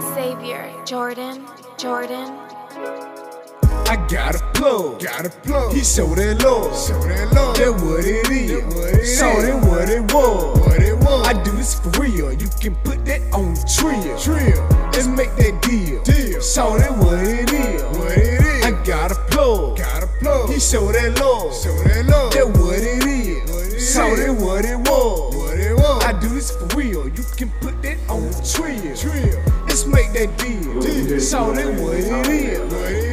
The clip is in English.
Xavier, Jordan, Jordan. I got a plug, Got a plug. he showed that love. Show that love. That what it is, what it saw is. that what it was. What it was. I do this for real, you can put that on the trill. Trill. Let's make that deal. Deal. Saw that what it is. What it is. I got a plug. Got a plug. He showed that love. Show that love. That what it is. What it Saw is. that what it was. What it was. I do this for real. You can put that on the trill. Trill. Let's make that deal. Saw that what it is.